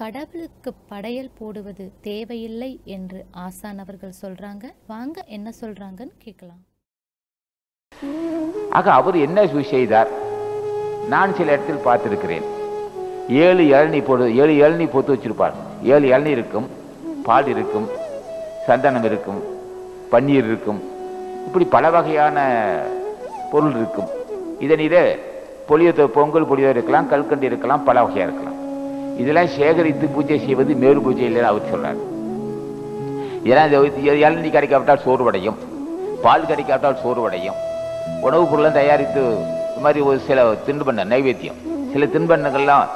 கடவுளுக்கு படையல் போடுவது தேவையில்லை என்று ஆசான் அவர்கள் சொல்றாங்க. வாங்க என்ன சொல்றாங்கன்னு கேட்கலாம். ஆக அவர் என்ன செய்தார்? நான் சில இடத்தில் பார்த்திருக்கிறேன். ஏழு இளநீ போடு ஏழு இளநீ போட்டு வச்சிருப்பார். ஏழு இளநீ இருக்கும் பால் இருக்கும் சந்தனம் இருக்கும் பன்னீர் இருக்கும். இப்படி பல வகையான பொருள் இருக்கும். இதனிட பொலியத்தோ பொங்கல் பொலியோ இருக்கலாம் கல்கண்டு இருக்கலாம் பல வகையாக இருக்கலாம். இதெல்லாம் சேகரித்து பூஜை செய்வது மேலு பூஜை இல்லைன்னு அவர் சொல்றார். ஏன்னா இந்த இளநீ கிடைக்காவிட்டால் சோர்வடையும். பால் கிடைக்காவிட்டால் சோர்வடையும். உணவுப் பொருளும் தயாரித்து இது மாதிரி ஒரு சில தின்பண்ண நைவேத்தியம். சில தின்பண்ணங்கள்லாம்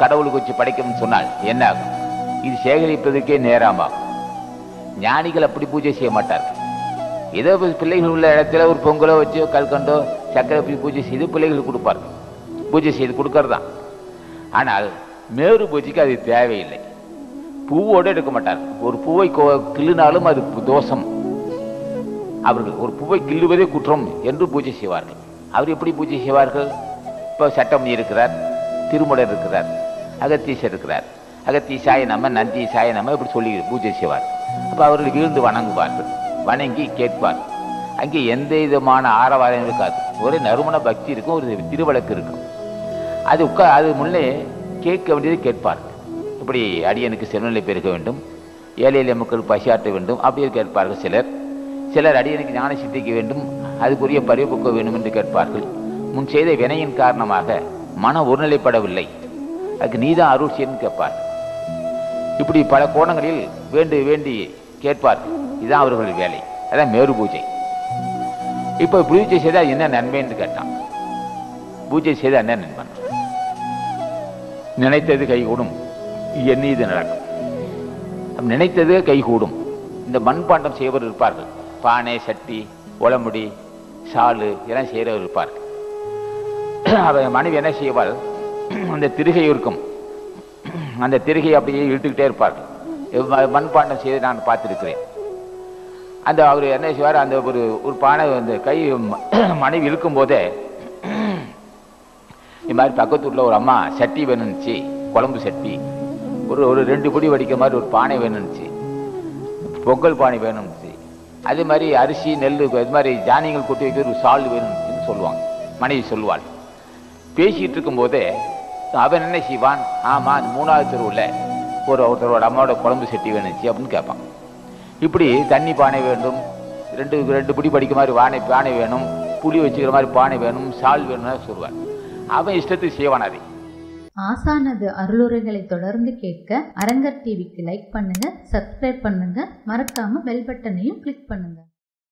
கடவுளுக்கு வச்சு படைக்கணும்னு சொன்னால் என்ன ஆகும்? இது சேகரிப்பதற்கே நேரமாகும். ஞானிகள் அப்படி பூஜை செய்ய மாட்டார்கள். ஏதோ பிள்ளைகள் உள்ள இடத்துல ஒரு பொங்கலோ வச்சு கல்கண்டோ சக்கரை பூஜை செய்து பிள்ளைகளுக்கு கொடுப்பார்கள். பூஜை செய்து கொடுக்கறது தான் ஆனால் மேரு பூஜைக்கு அது தேவையில்லை. பூவோடு எடுக்க மாட்டார் ஒரு பூவை கோ- கிள்ளினாலும் அது தோஷம். அவர்கள் ஒரு பூவை கிள்ளுவதே குற்றம் என்று பூஜை செய்வார்கள். அவர் எப்படி பூஜை செய்வார்கள்? இப்போ சட்டமணி இருக்கிறார் திருமுடர் இருக்கிறார் அகத்தீசர் இருக்கிறார். அகத்தீசாய நம்ம நந்தி சாய நம்ம இப்படி சொல்லி பூஜை செய்வார். அப்போ அவர்கள் வீழ்ந்து வணங்குவார்கள் வணங்கி கேட்பார் அங்கே எந்த விதமான ஆரவாரம் இருக்காது. ஒரே நறுமண பக்தி இருக்கும் ஒரு திருவிளக்கு இருக்கும். அது உட்கா அது முன்னே கேட்க வேண்டியது கேட்பார். இப்படி அடியனுக்கு சிறுநிலை பெருக வேண்டும். ஏழை எளிய மக்கள் பசியாற்ற வேண்டும். அப்படி கேட்பார்கள் சிலர். சிலர் அடியனுக்கு ஞான சித்திக்க வேண்டும். அதுக்குரிய பரிபக்குவ வேண்டும் என்று கேட்பார்கள். முன் செய்த வினையின் காரணமாக மன ஒருநிலைப்படவில்லை. அதுக்கு நீதான் அருள் செய்யணும்னு கேட்பார். இப்படி பல கோணங்களில் வேண்டு வேண்டி கேட்பார்கள் இதுதான் அவர்கள் வேலை. அதான் மேரு பூஜை. இப்போ பூஜை செய்தால் என்ன நன்மைன்னு கேட்டான். பூஜை செய்தால் என்ன நன்மை? நினைத்தது கைகூடும். எண்ணியது நடக்கும். நினைத்தது கைகூடும். இந்த மண்பாண்டம் செய்வர் இருப்பார்கள். பானை சட்டி உளமுடி சாலு இதெல்லாம் செய்கிறவர் இருப்பார்கள். அவர் மனைவி என்ன செய்வாள்? அந்த திருகை இருக்கும். அந்த திருகை அப்படியே இழுத்துக்கிட்டே இருப்பார்கள். மண்பாண்டம் செய்து நான் பார்த்துருக்கிறேன். அந்த அவர் என்ன செய்வார்? அந்த ஒரு ஒரு பானை அந்த கை ம- மனைவி இழுக்கும் போதே இது மாதிரி பக்கத்து வீட்டில் ஒரு அம்மா சட்டி வேணும்னுச்சு குழம்பு சட்டி. ஒரு ஒரு ரெண்டு பொடி வடிக்கிற மாதிரி ஒரு பானை வேணும்னுச்சு. பொங்கல் பானை வேணும்னுச்சு. அதே மாதிரி அரிசி நெல் இது மாதிரி தானியங்கள் கொட்டி வைக்கிற ஒரு சால் வேணும்னு சொல்லுவாங்க. மனைவி சொல்லுவாள். பேசிக்கிட்டு இருக்கும்போதே அவன் என்ன செய்வான்? ஆமாம் அந்த மூணாவது தெருவில் ஒரு ஒருத்தரோட அம்மாவோட குழம்பு சட்டி வேணுச்சு அப்படின்னு கேட்பான். இப்படி தண்ணி பானை வேண்டும் ரெண்டு ரெண்டு பிடி படிக்க மாதிரி வானை பானை வேணும் புளி வச்சுக்கிற மாதிரி பானை வேணும் சால் வேணும்னு சொல்லுவான் அவன் இஷ்டத்துக்கு செய்வான் அதை ஆசானது அருளுரைகளை தொடர்ந்து கேட்க அரங்கர் டிவிக்கு லைக் பண்ணுங்க சப்ஸ்கிரைப் பண்ணுங்க. மறக்காம பெல் பட்டனையும் கிளிக் பண்ணுங்க.